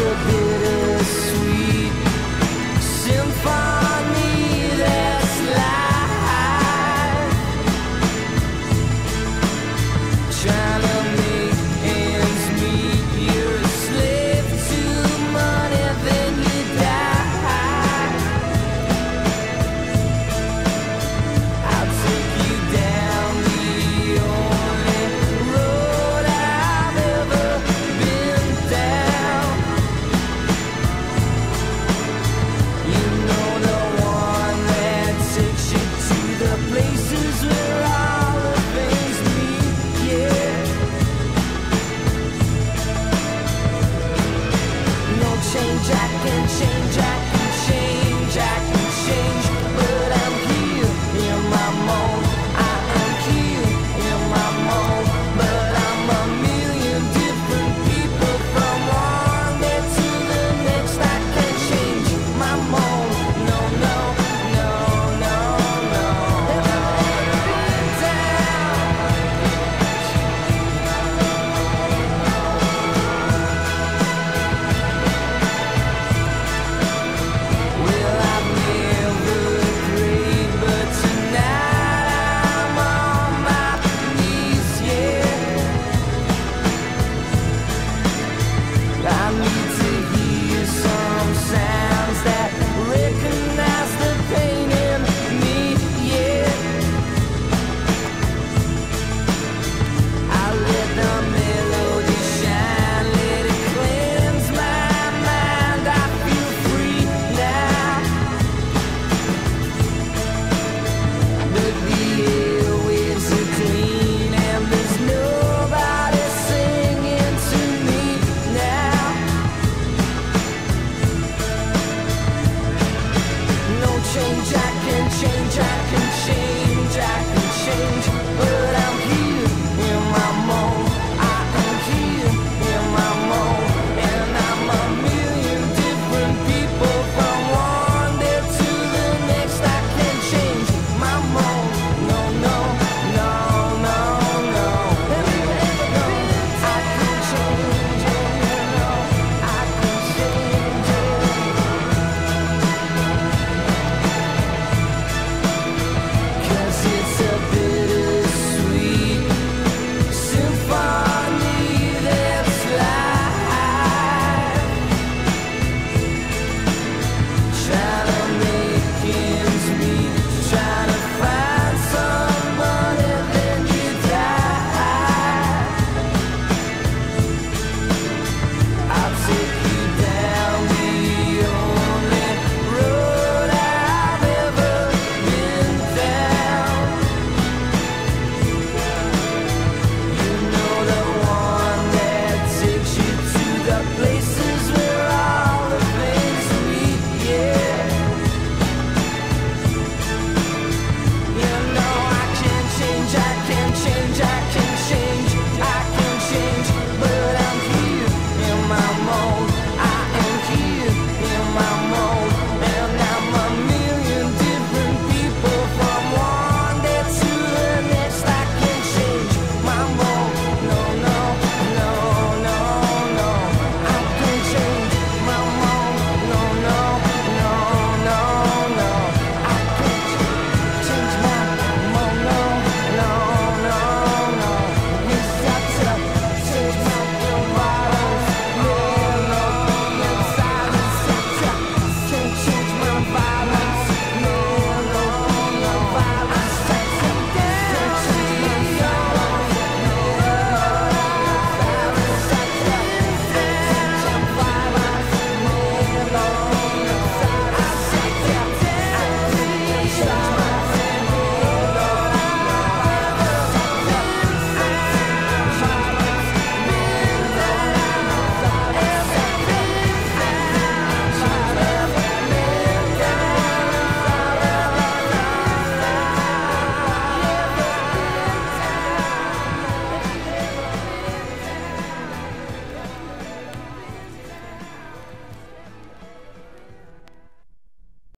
could be can change. change, I can change, I can change, I can change, but I